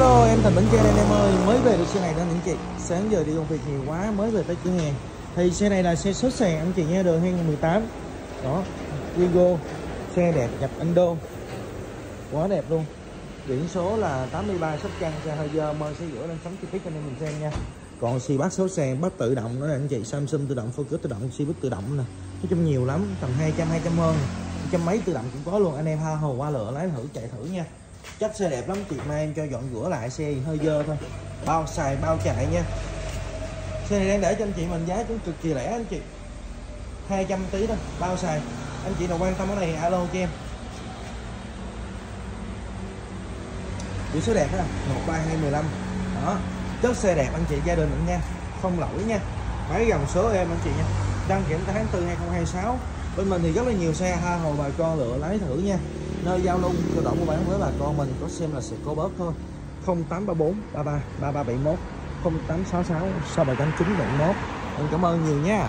Hello, em Thành Bến Tre đây, em ơi. Mới về được xe này đó, anh chị. Sáng giờ đi công việc nhiều quá, mới về tới cửa hàng. Thì xe này là xe xuất sàn anh chị nha Đời 2018 Đó Vigo Xe đẹp nhập Indo. Quá đẹp luôn. Biển số là 83 sắp Trăng Xe hơi dơ mời xe giữa, lên sắm chi tiết cho anh em mình xem nha. Còn xì bắt số sàn bắt tự động nữa nè, anh chị. Samsung tự động, Focus tự động xì bút tự động nè. Nói chung nhiều lắm, Tầm 200 200 hơn. Trăm mấy tự động cũng có luôn, anh em ha hồ qua lựa lấy thử, chạy thử nha chất xe đẹp lắm, chị mai em cho dọn rửa lại xe hơi dơ thôi. Bao xài, bao chạy nha. Xe này đang để cho anh chị mình giá cũng cực kỳ rẻ anh chị. 200 tí thôi, bao xài. Anh chị nào quan tâm cái này alo cho em. Biển số đẹp đó 13215 đó, chất xe đẹp anh chị, gia đình nữa nha. Không lỗi nha. Máy dòng số em anh chị nha. Đăng kiểm tháng 4 2026 bên mình thì rất là nhiều xe ha hồ bà con lựa lái thử nha. Nơi giao lưu cơ động của bán với bà con mình, có xem là sẽ có bớt thôi. 0834 33 3371 0866 678 971 cảm ơn nhiều nha.